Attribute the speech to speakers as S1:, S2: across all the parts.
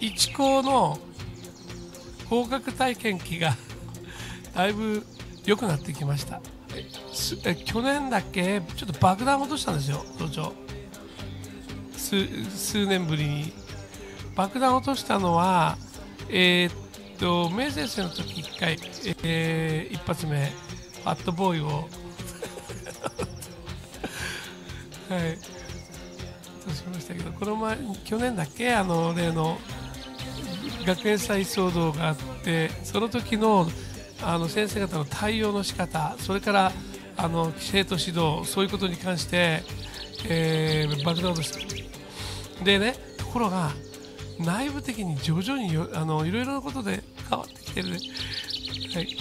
S1: 一高の合格体験記が だいぶ良くなってきました。え去年だっけ？ちょっと爆弾落としたんですよ道場。数数年ぶりに。爆弾落としたのはえー、っと明先生の時1回、えー、一発目ファットボーイを。はい。そうしましたけどこの前去年だっけ？あの例の学園祭騒動があってその時のあの先生方の対応の仕方それからあの生徒指導そういうことに関して、えー、爆弾をし。たでねところが内部的に徐々にあのいろいろなことで変わってきてる。ね、はい、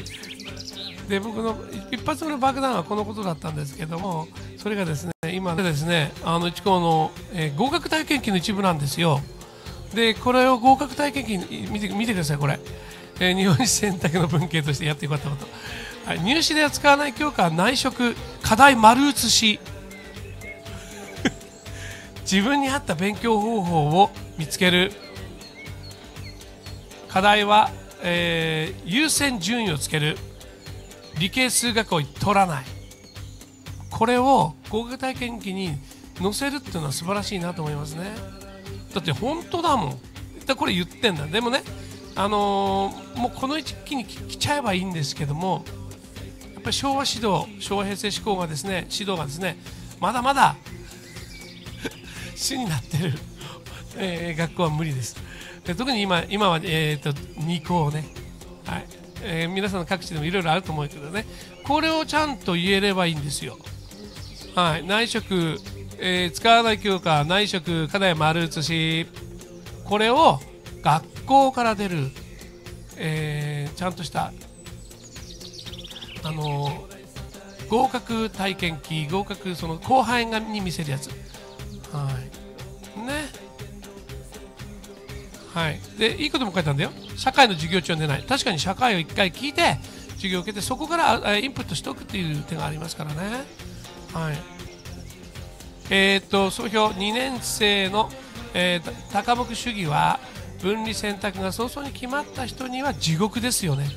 S1: で僕の一発目の爆弾はこのことだったんですけどもそれがですね今ですねあの一校の、えー、合格体験記の一部なんですよ。でこれを合格体験記見て見てくださいこれ。えー、日本史選択の文系としてやってよかったこと、はい、入試では使わない教科は内職課題丸写し。自分に合った勉強方法を見つける。課題は、えー、優先順位をつける。理系数学を取らない。これを合格体験記に載せるっていうのは素晴らしいなと思いますね。だって本当だもん。だこれ言ってんだ。でもねあのー、もうこの一気に来ちゃえばいいんですけどもやっぱり昭和指導昭和平成志向がですね指導がですねまだまだ主になってる、えー、学校は無理です。で特に今今は、えーと、2校ね、はい。えー、皆さんの各地でもいろいろあると思うけどね。これをちゃんと言えればいいんですよ、はい、内職、えー、使わない教科内職課題丸写し。これを学校から出る、えー、ちゃんとしたあの合格体験記合格その後輩がに見せるやつ。はい。ね。はい。でいいことも書いたんだよ。社会の授業中は出ない。確かに社会を1回聞いて授業を受けてそこからインプットしておくっていう手がありますからね。はい。えー、っと総評2年生の、えー、高木主義は分離選択が早々に決まった人には地獄ですよね。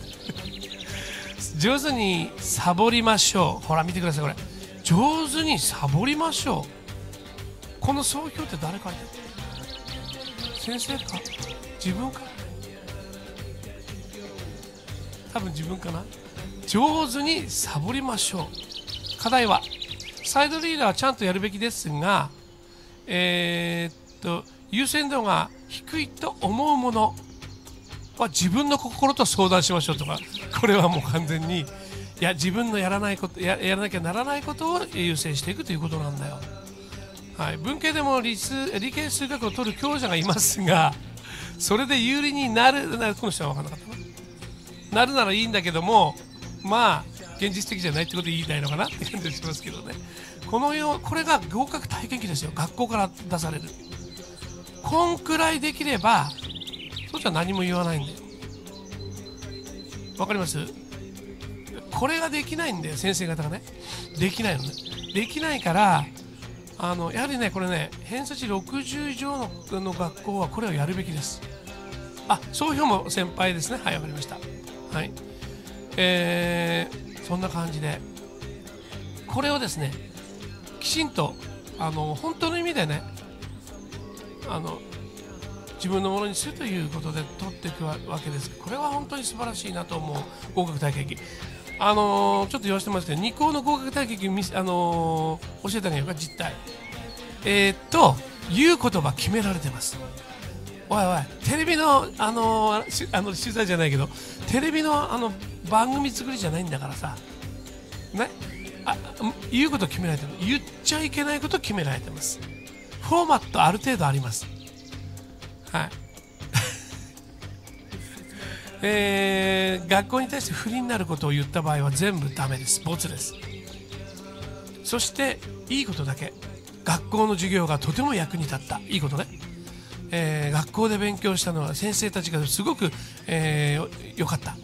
S1: 上手にサボりましょう。ほら見てくださいこれ。上手にサボりましょう。この総評って誰書いてる先生か？自分か多分自分かな。上手にサボりましょう。課題はサイドリーダーはちゃんとやるべきですがえー、っと優先度が低いと思うものは自分の心と相談しましょうとかこれはもう完全にいや自分のやらないことややらなきゃならないことを優先していくということなんだよ。はい、文系でも理数理系数学を取る教授がいますがそれで有利になるなこの人は分からなかったななるならいいんだけどもまあ現実的じゃないってことで言いたいのかなって感じがしますけどね。このようこれが合格体験記ですよ。学校から出される。こんくらいできればそしたら何も言わないんだよ。わかります？これができないんだよ先生方がね。できないのね。できないからあのやはりねこれね偏差値60以上のの学校はこれをやるべきです。あ総評も先輩ですね。はいわかりました。はい。えー、そんな感じで。これをですねきちんとあの本当の意味でねあの自分のものにするということで取っていくわけです。これは本当に素晴らしいなと思う合格体験記。あのー、ちょっと言わせてますけど二校の合格体験記、あのー、教えたのが実態。えー、っと言う言葉決められてます。おいおいテレビのあの、あの取材じゃないけどテレビのあの番組作りじゃないんだからさねあ言うこと決められてる言っちゃいけないこと決められてますフォーマットある程度あります。はい。えー、学校に対して不利になることを言った場合は全部ダメです。ボツです。そしていいことだけ学校の授業がとても役に立ったいいことね、えー、学校で勉強したのは先生たちがすごく良、えー、かった。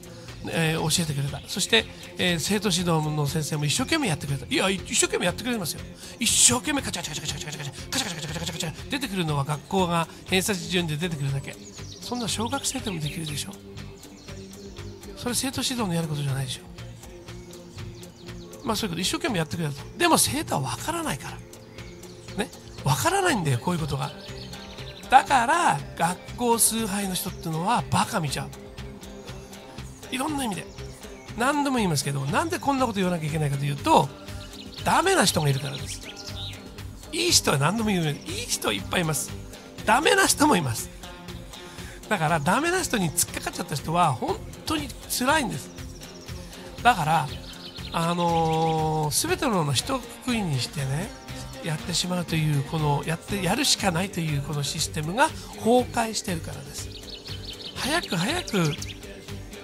S1: えー、教えてくれた。そして、えー、生徒指導の先生も一生懸命やってくれた。いや一生懸命やってくれますよ。一生懸命カチャカチャカチャカチャカチャカチャカチャカチャカチャカチャカチャ出てくるのは学校が偏差値順で出てくるだけ。そんな小学生でもできるでしょ？それ生徒指導のやることじゃないでしょ？まあそういうこと。一生懸命やってくれると。でも生徒は分からないから。ね？分からないんだよこういうことが。だから学校崇拝の人っていうのはバカ見ちゃう。いろんな意味で。何度も言いますけどなんでこんなこと言わなきゃいけないかというとダメな人がいるからです。いい人は何度も言うようにいい人はいっぱいいます。ダメな人もいます。だからダメな人に突っかかっちゃった人は本当に辛いんです。だからあのー、全てのものを一括りにしてねやってしまうというこのやってやるしかないというこのシステムが崩壊してるからです。早く早く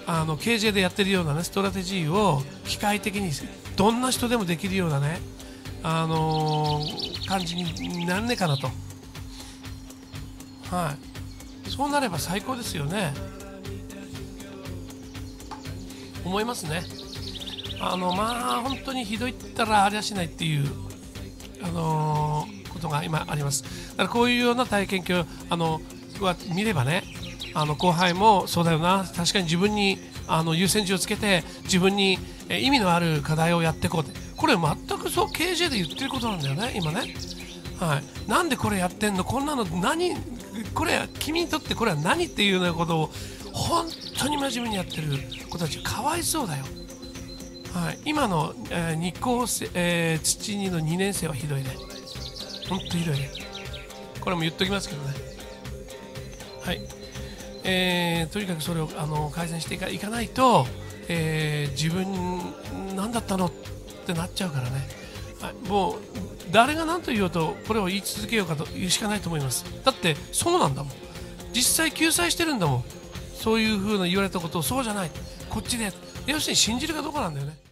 S1: あの KJ でやってるような、ね、ストラテジーを機械的にどんな人でもできるようなね、あのー、感じになんねえかなと、はい、そうなれば最高ですよね。思いますね。あのまあ本当にひどいったらありゃしないっていうあのー、ことが今あります。だからこういうような体験教あのは見ればねあの後輩もそうだよな。確かに自分にあの優先順位をつけて自分に意味のある課題をやっていこうって。これ全くそう KJ で言ってることなんだよね今ね、はい、なんでこれやってんの？こんなの何これ君にとってこれは何っていうようなことを本当に真面目にやってる子たち。かわいそうだよ、はい、今の、えー、日光、えー、土2の2年生はひどいね。本当ひどいね。これも言っときますけどね。はい。えー、とにかくそれをあの改善していかないと、えー、自分何だったのってなっちゃうからね、はい、もう誰が何と言おうとこれを言い続けようかと言うしかないと思います。だってそうなんだもん。実際救済してるんだもん。そういうふうな言われたことをそうじゃない。こっちで要するに信じるかどうかなんだよね。